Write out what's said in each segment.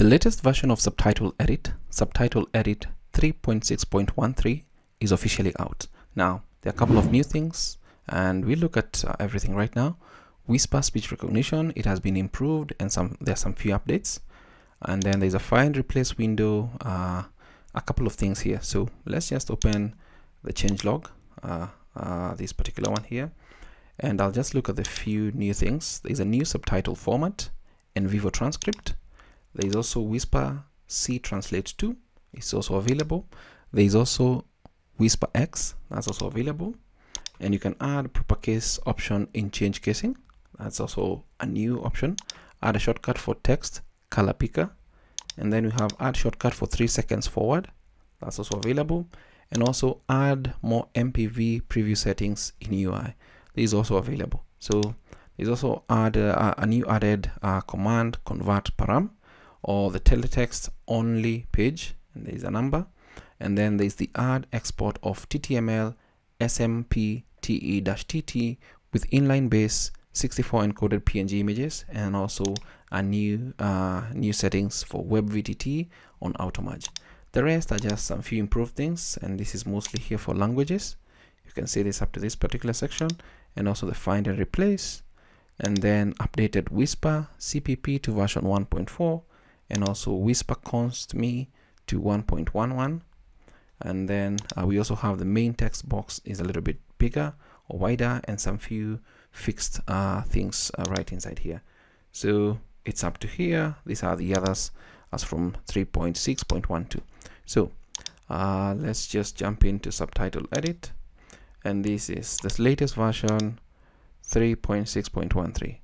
The latest version of Subtitle Edit, Subtitle Edit 3.6.13 is officially out. Now, there are a couple of new things and we look at uh, everything right now. Whisper speech recognition, it has been improved and some there are some few updates. And then there's a find replace window, uh, a couple of things here. So let's just open the changelog, uh, uh, this particular one here. And I'll just look at the few new things. There's a new subtitle format and Vivo transcript. There is also Whisper C Translate 2. It's also available. There is also Whisper X. That's also available. And you can add proper case option in change casing. That's also a new option. Add a shortcut for text, color picker. And then we have add shortcut for three seconds forward. That's also available. And also add more MPV preview settings in UI. This is also available. So there's also add uh, a new added uh, command convert param or the teletext only page and there's a number and then there's the add export of ttml smpte-tt with inline base 64 encoded png images and also a new uh, new settings for WebVTT on automerge the rest are just some few improved things and this is mostly here for languages. You can see this up to this particular section and also the find and replace and then updated whisper cpp to version 1.4 and also whisper const me to 1.11 and then uh, we also have the main text box is a little bit bigger or wider and some few fixed uh, things uh, right inside here. So it's up to here. These are the others as from 3.6.12 so uh, let's just jump into subtitle edit. And this is this latest version 3.6.13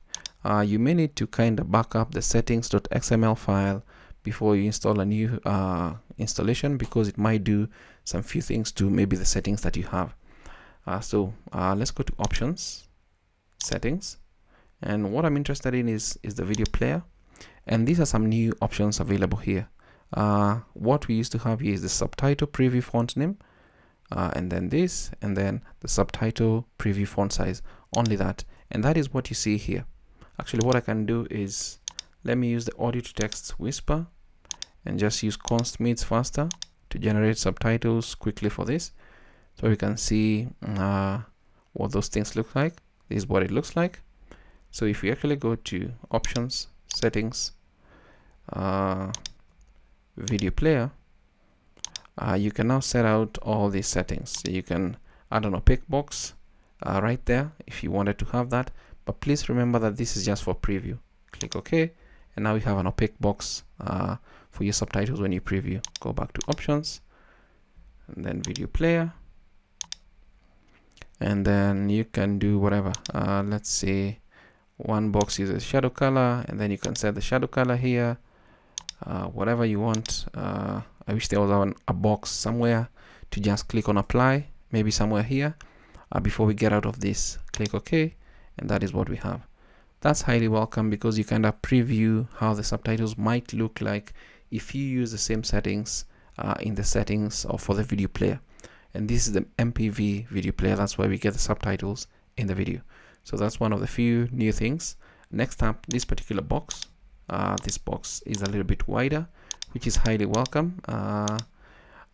uh, you may need to kind of back up the settings.xml file before you install a new uh, installation because it might do some few things to maybe the settings that you have. Uh, so uh, let's go to options settings and what I'm interested in is is the video player. And these are some new options available here. Uh, what we used to have here is the subtitle preview font name uh, and then this and then the subtitle preview font size. Only that. And that is what you see here actually what I can do is let me use the audio to text whisper and just use const meets faster to generate subtitles quickly for this. So we can see uh, what those things look like. This is what it looks like. So if we actually go to options settings uh, video player uh, you can now set out all these settings. So you can add an opaque box uh, right there if you wanted to have that but please remember that this is just for preview. Click OK and now we have an opaque box uh, for your subtitles when you preview. Go back to options and then video player and then you can do whatever. Uh, let's say one box uses shadow color and then you can set the shadow color here uh, whatever you want. Uh, I wish there was a box somewhere to just click on apply maybe somewhere here. Uh, before we get out of this click OK and that is what we have. That's highly welcome because you kind of preview how the subtitles might look like if you use the same settings uh, in the settings or for the video player. And this is the MPV video player. That's why we get the subtitles in the video. So that's one of the few new things. Next up this particular box uh, this box is a little bit wider which is highly welcome. Uh,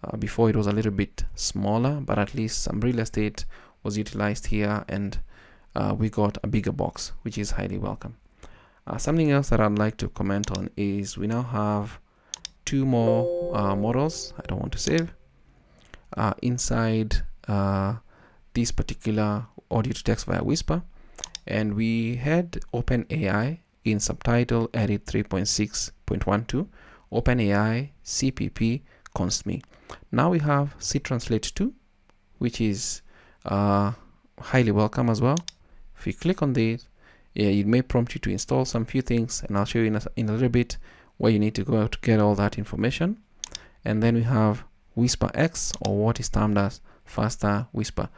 uh, before it was a little bit smaller but at least some real estate was utilized here and uh, we got a bigger box which is highly welcome. Uh, something else that I'd like to comment on is we now have two more uh, models I don't want to save uh, inside uh, this particular audio to text via whisper. And we had OpenAI in subtitle edit 3.6.12 OpenAI CPP constme now we have C translate 2 which is uh, highly welcome as well if you click on this yeah, it may prompt you to install some few things and I'll show you in a, in a little bit where you need to go to get all that information. And then we have Whisper X or what is termed as faster Whisper.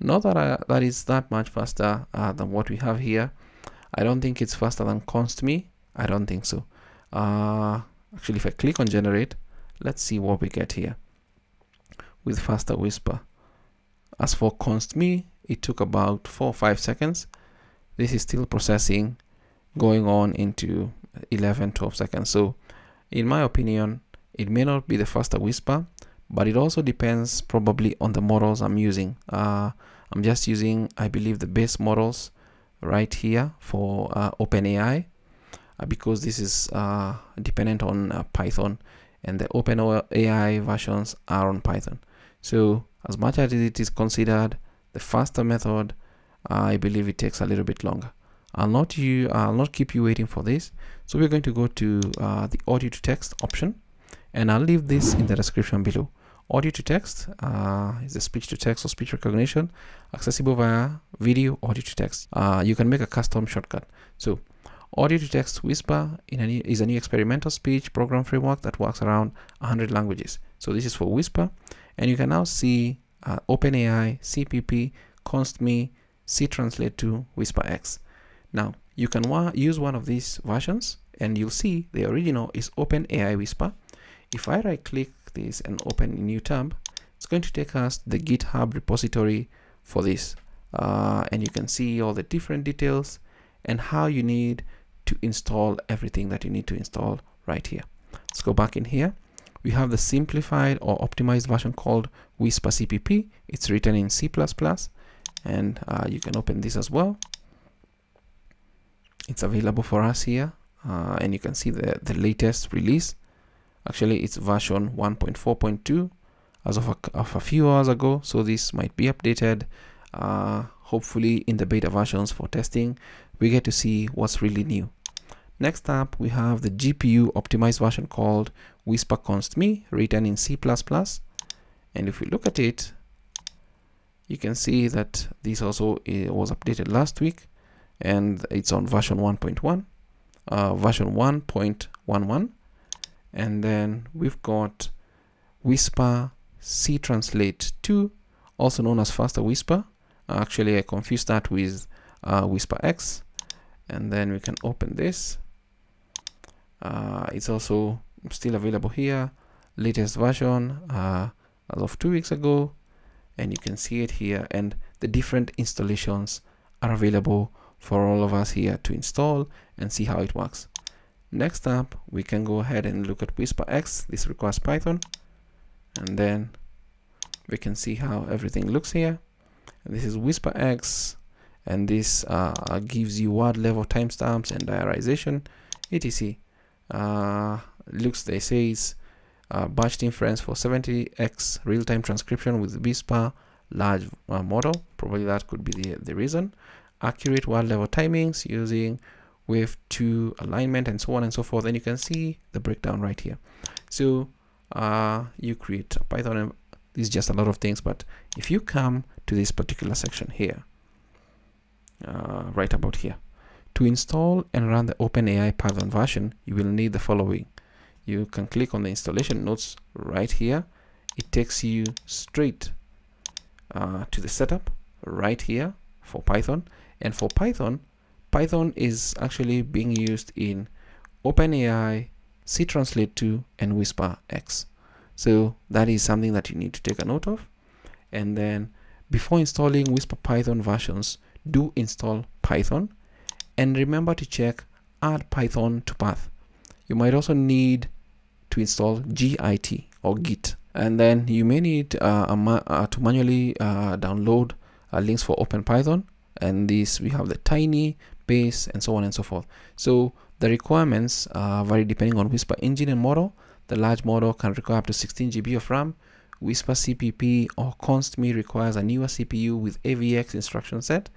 Not that I, that is that much faster uh, than what we have here. I don't think it's faster than constme I don't think so. Uh, actually if I click on generate let's see what we get here with faster whisper. As for constme it took about four or five seconds. This is still processing going on into 11 12 seconds. So in my opinion it may not be the faster whisper but it also depends probably on the models i'm using. Uh, i'm just using i believe the base models right here for uh, openai uh, because this is uh, dependent on uh, python and the openai versions are on python. So as much as it is considered the faster method I believe it takes a little bit longer. I'll not you I'll not keep you waiting for this. So we're going to go to uh, the audio to text option. And I'll leave this in the description below. Audio to text uh, is a speech to text or speech recognition accessible via video audio to text. Uh, you can make a custom shortcut. So audio to text whisper in a new, is a new experimental speech program framework that works around 100 languages. So this is for whisper. And you can now see uh, OpenAI, CPP, ConstMe, CTranslate 2 WhisperX. Now, you can use one of these versions and you'll see the original is OpenAI Whisper. If I right click this and open a new tab, it's going to take us to the GitHub repository for this. Uh, and you can see all the different details and how you need to install everything that you need to install right here. Let's go back in here we have the simplified or optimized version called Whisper CPP. It's written in C++ and uh, you can open this as well. It's available for us here uh, and you can see the, the latest release. Actually, it's version 1.4.2 as of a, of a, few hours ago. So this might be updated. Uh, hopefully in the beta versions for testing, we get to see what's really new. Next up, we have the GPU optimized version called Whisper Const Me, written in C++. And if we look at it, you can see that this also eh, was updated last week and it's on version 1.1, uh, version 1.11. And then we've got Whisper CTranslate 2, also known as Faster Whisper. Actually, I confused that with uh, Whisper X. And then we can open this uh, it's also still available here. Latest version uh, as of two weeks ago. And you can see it here. And the different installations are available for all of us here to install and see how it works. Next up we can go ahead and look at whisper x. This requires Python. And then we can see how everything looks here. This is whisper x. And this uh, gives you word level timestamps and diarization. Etc uh, looks they say it's uh, batched inference for 70x real-time transcription with Whisper large uh, model. Probably that could be the, the reason. Accurate word level timings using wave 2 alignment and so on and so forth. And you can see the breakdown right here. So uh, you create python this is just a lot of things. But if you come to this particular section here uh, right about here to install and run the OpenAI Python version, you will need the following. You can click on the installation notes right here. It takes you straight uh, to the setup right here for Python. And for Python, Python is actually being used in OpenAI, CTranslate 2, and Whisper X. So that is something that you need to take a note of. And then before installing Whisper Python versions, do install Python and remember to check add python to path. You might also need to install git or git. And then you may need uh, ma uh, to manually uh, download uh, links for open python. And this we have the tiny base and so on and so forth. So the requirements vary depending on whisper engine and model. The large model can require up to 16 GB of RAM. Whisper cpp or constme requires a newer cpu with avx instruction set.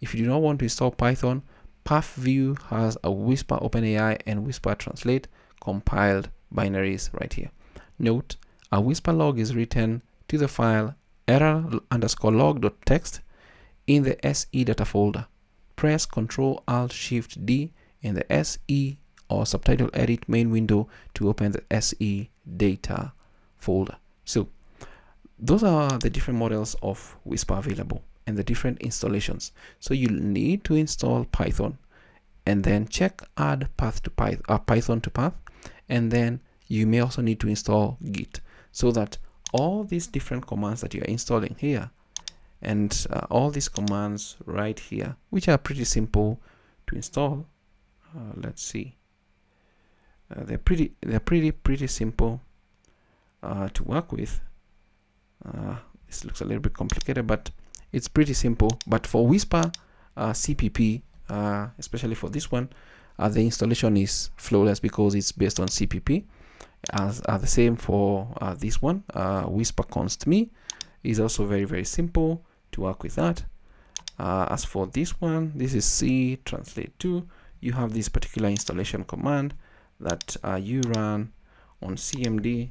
If you do not want to install python Purfview has a Whisper OpenAI and Whisper Translate compiled binaries right here. Note, a Whisper log is written to the file error underscore log.txt in the SE data folder. Press Ctrl Alt Shift D in the SE or subtitle edit main window to open the SE data folder. So those are the different models of Whisper available and the different installations. So you'll need to install Python and then check add path to Python, uh, Python to path. And then you may also need to install Git so that all these different commands that you are installing here and uh, all these commands right here, which are pretty simple to install. Uh, let's see. uh, they're pretty they're pretty pretty simple uh, to work with uh, this looks a little bit complicated but it's pretty simple but for Whisper uh, CPP uh, especially for this one uh, the installation is flawless because it's based on CPP as the same for this one Whisper const me is also very very simple to work with that. As for this one this is C translate 2 you have this particular installation command that uh, you run on cmd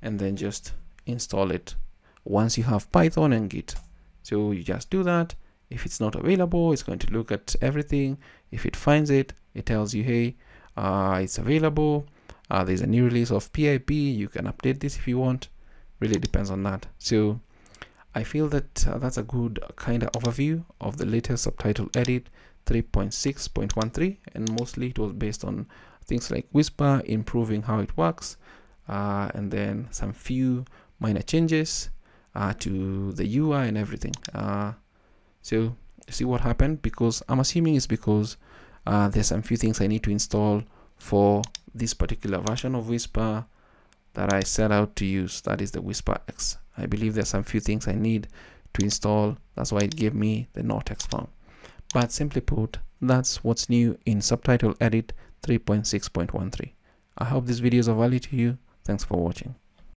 and then just install it once you have python and git so you just do that. If it's not available it's going to look at everything. If it finds it it tells you hey uh, it's available. Uh, there's a new release of pip you can update this if you want. Really depends on that. So i feel that uh, that's a good kind of overview of the latest subtitle edit 3.6.13 and mostly it was based on things like Whisper, improving how it works, uh, and then some few minor changes uh, to the UI and everything. Uh, so see what happened because I'm assuming it's because uh, there's some few things I need to install for this particular version of Whisper that I set out to use. That is the Whisper X. I believe there's some few things I need to install. That's why it gave me the not found. But simply put, that's what's new in Subtitle Edit 3.6.13. I hope this video is of value to you. Thanks for watching.